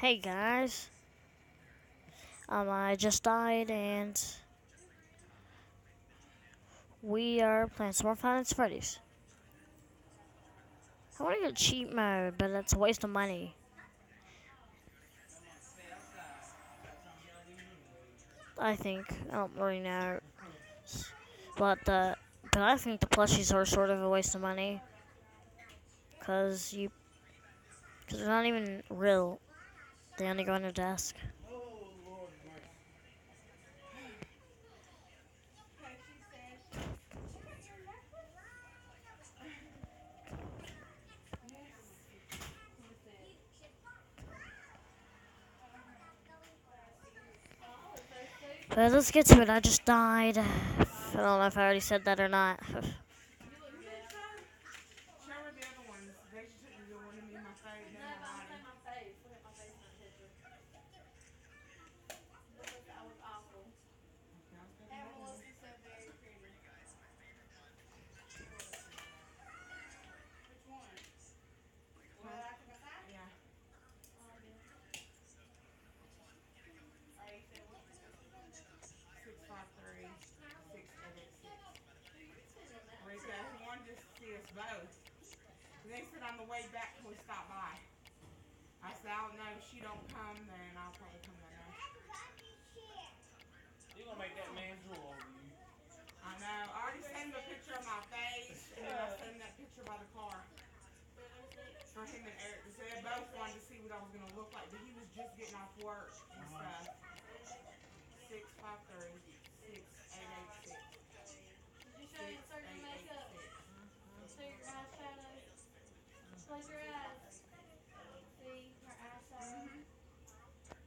Hey guys. Um, I just died and we are playing some more Final Freddy's. I want to get cheat mode, but it's a waste of money. I think. I don't really know. But the but I think the plushies are sort of a waste of money. Cause you, cause they're not even real. They only go on your desk. But let's get to it. I just died. I don't know if I already said that or not. Spears both. And they said on the way back, can we stop by? I said, I don't know. If she don't come, then I'll probably come that night. You're going to make that man drool over you. I know. I already sent him a picture of my face, and then I sent him that picture by the car. For him and Eric, so they both wanted to see what I was going to look like, but he was just getting off work and stuff. 6, 5, Close your eyes. See her eyeshadow. Mhm.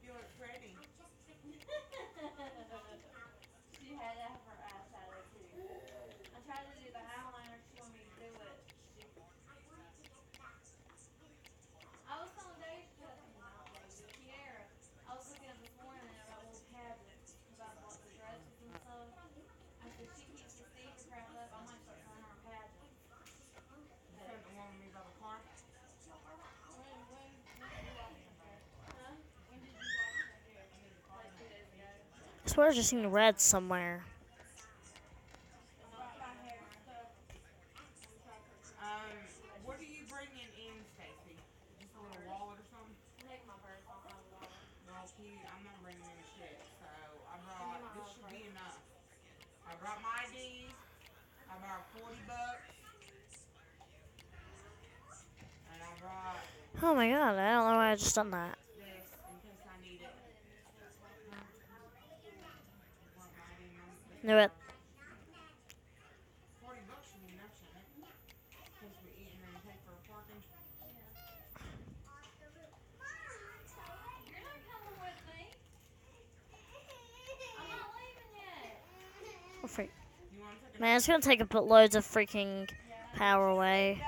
You look pretty. she had to have her eyeshadow too. I tried to do the eyeliner. She wanted me to do it. She... I was telling Dave, not Dave, Kiara. I was looking at this morning about little pageants about what the dresses and stuff. I said she keeps the secret crap up. I might start trying her pageants. Sent the one with me by the car. When, when, when did you watch her hair? Huh? When did you watch her hair? Like two days ago. I swear I just seen red somewhere. Um, what are you bringing in, Stacy? Just a little wallet or something? Take my purse off my wallet. Well, Pete, I'm not bringing any shit, so I brought, this should be enough. I brought my ID, I swear I just need red somewhere. Oh my god, I don't know why I just done that. this in case I need it. Want my ID number? Knew it. Forty bucks should be enough, shouldn't it? In case we eat and then pay for parking. You're not coming with me. I'm not leaving yet. Oh, freak. You wanna take a Man, it's gonna take a put loads of freaking power away.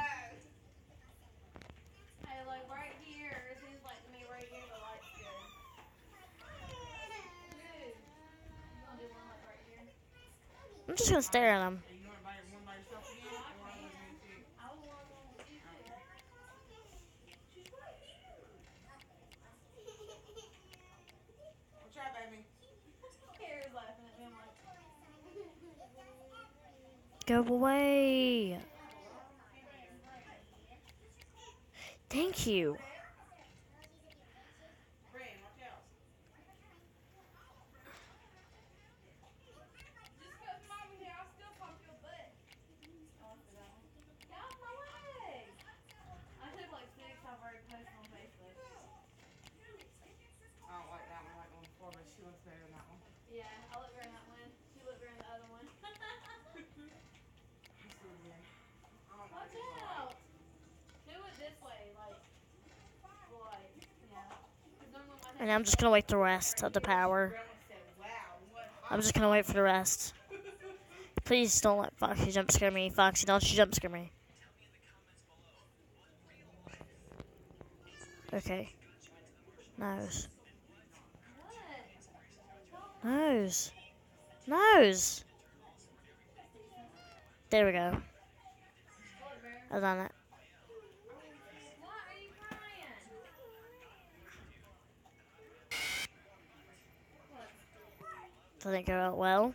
Hey, like right here, it seems like to me right here the light's good. Good. You wanna do one like right here? I'm just gonna stare at him. You wanna buy one by yourself again, or I want to too? I will want one with you too. I'll try, baby. Kara's laughing at me. I'm like, Go away. Thank you. Ren, watch out. just cause mom here, I'll still pump your butt. Oh, I forgot one. Get off my leg. I took like six. I've already posted on Facebook. I don't like that one, I like the one before, but she looks better than that one. Yeah, I look better in that one. She looked better in the other one. I still do. I don't like Watch this one. out! Do it this way, like, like, yeah. 'Cause normally my And I'm just gonna wait the rest of the power. Grandma said, wow, what I'm just gonna wait for the rest. Please don't let Foxy jump scare me. Foxy, don't you jump scare me. Okay. Nose. Nose. Nose. There we go. I've done it. Doesn't go out well.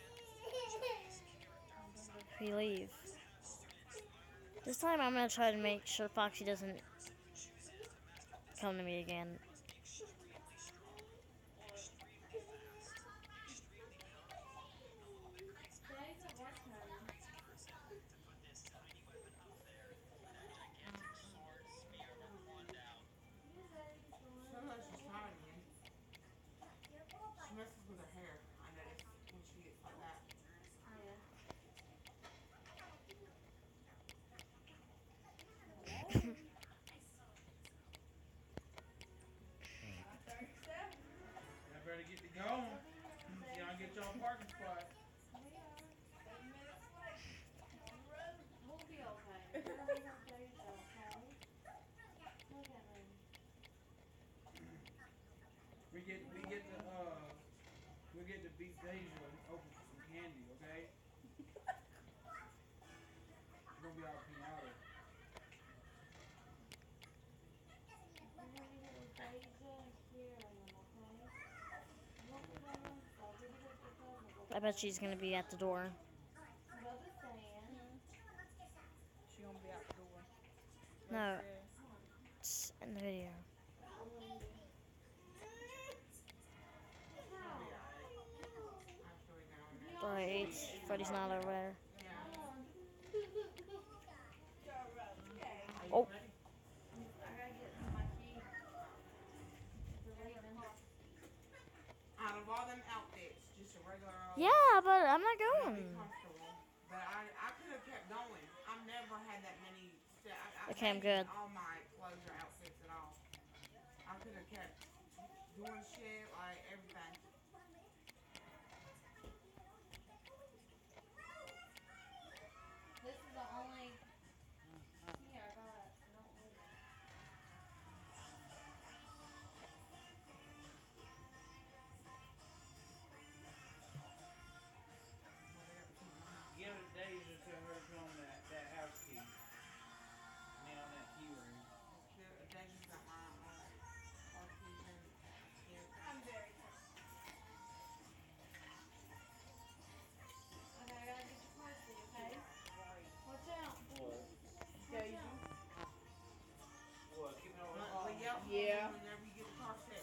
we leave. This time I'm going to try to make sure Foxy doesn't come to me again. We get we get to uh we get to beat Deja and open some candy, okay? We're gonna be our pinata. I bet she's gonna be at the door. She gonna be at the door. No, it's in the video. Freddy's not over there. Oh. Out of all them outfits, just a regular. Yeah, but I'm not going. But I, I could have kept going. I've never had that many. I, I okay, I'm good. All my clothes or outfits at all. I could have kept doing shit like everything.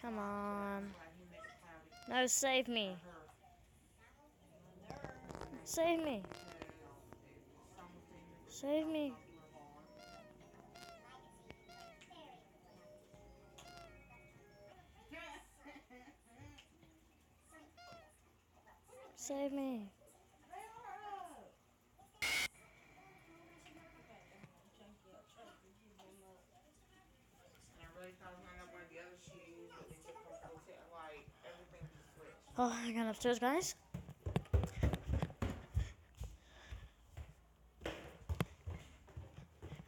Come on. No, save me. Save me. Save me. Save me. Oh, I got upstairs, guys.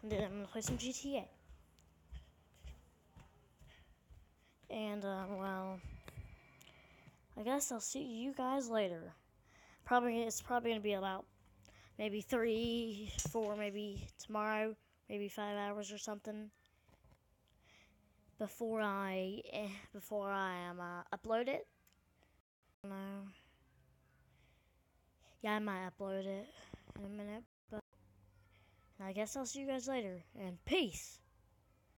And then I'm gonna play some GTA. And, uh, well, I guess I'll see you guys later. Probably, it's probably gonna be about maybe three, four, maybe tomorrow, maybe five hours or something before I, eh, before I um, uh, upload it. No. Yeah, I might upload it in a minute, but I guess I'll see you guys later. And peace.